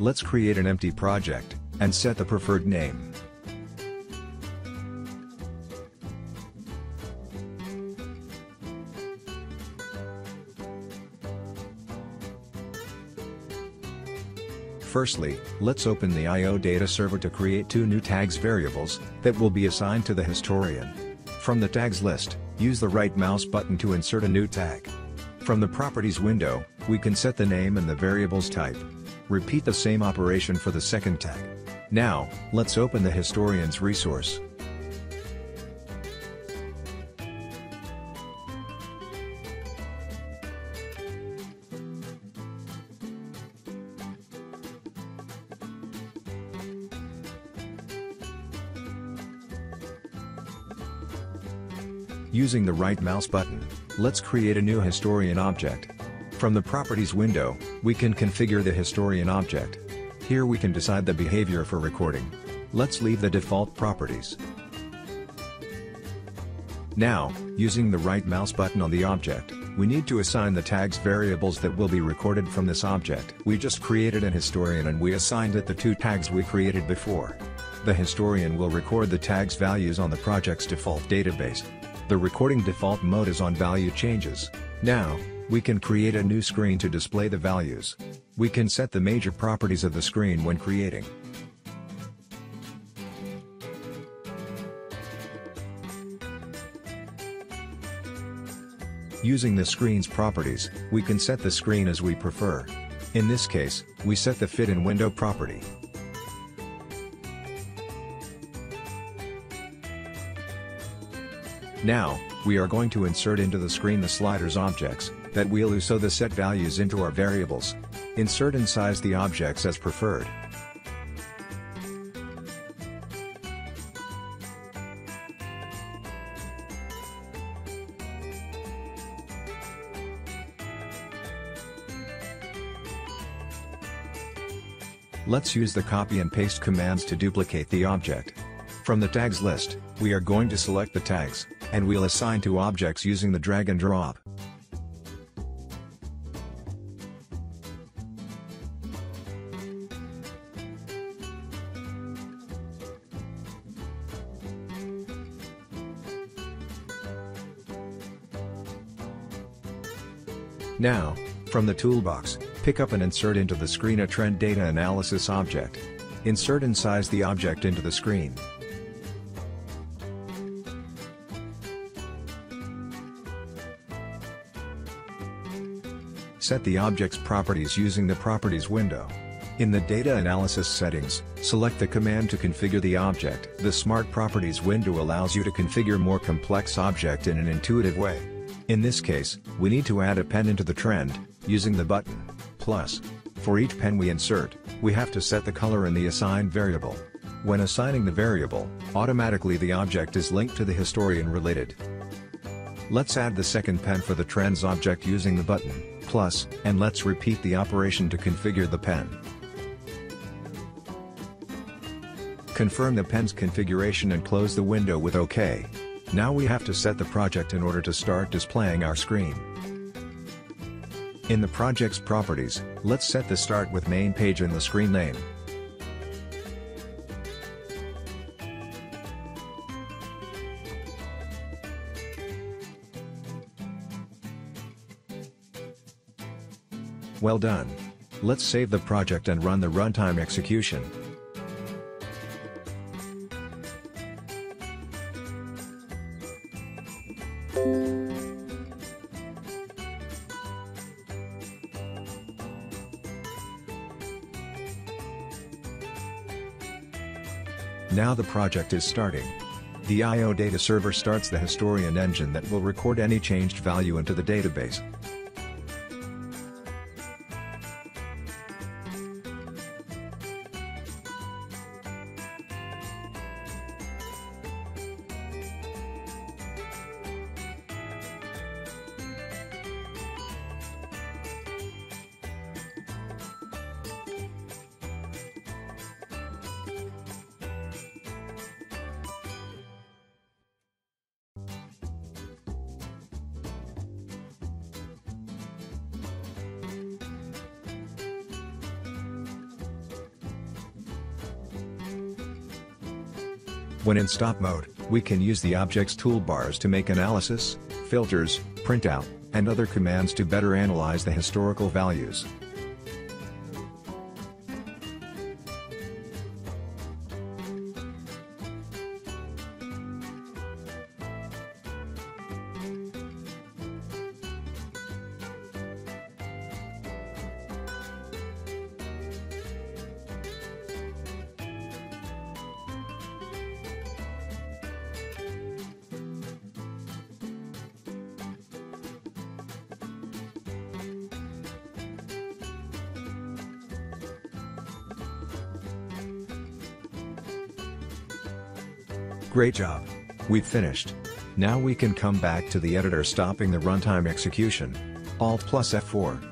let's create an empty project, and set the preferred name. Firstly, let's open the I.O. data server to create two new tags variables, that will be assigned to the historian. From the tags list, use the right mouse button to insert a new tag. From the properties window, we can set the name and the variable's type. Repeat the same operation for the second tag. Now, let's open the historian's resource. Using the right mouse button, let's create a new historian object. From the Properties window, we can configure the historian object. Here we can decide the behavior for recording. Let's leave the default properties. Now, using the right mouse button on the object, we need to assign the tags variables that will be recorded from this object. We just created an historian and we assigned it the two tags we created before. The historian will record the tags values on the project's default database. The recording default mode is on value changes. Now, we can create a new screen to display the values. We can set the major properties of the screen when creating. Using the screen's properties, we can set the screen as we prefer. In this case, we set the fit in window property. Now, we are going to insert into the screen the sliders objects, that we'll also the set values into our variables. Insert and size the objects as preferred. Let's use the copy and paste commands to duplicate the object. From the tags list, we are going to select the tags, and we'll assign to objects using the drag and drop. Now, from the toolbox, pick up and insert into the screen a trend data analysis object. Insert and size the object into the screen. Set the object's properties using the Properties window. In the Data Analysis settings, select the command to configure the object. The Smart Properties window allows you to configure more complex object in an intuitive way. In this case, we need to add a pen into the trend, using the button, plus. For each pen we insert, we have to set the color in the assigned variable. When assigning the variable, automatically the object is linked to the historian related. Let's add the second pen for the trends object using the button, plus, and let's repeat the operation to configure the pen. Confirm the pen's configuration and close the window with OK. Now we have to set the project in order to start displaying our screen. In the project's properties, let's set the start with main page in the screen name. Well done. Let's save the project and run the runtime execution. Now the project is starting. The I.O. data server starts the historian engine that will record any changed value into the database. When in stop mode, we can use the object's toolbars to make analysis, filters, printout, and other commands to better analyze the historical values. Great job. We've finished. Now we can come back to the editor stopping the runtime execution. Alt plus F4.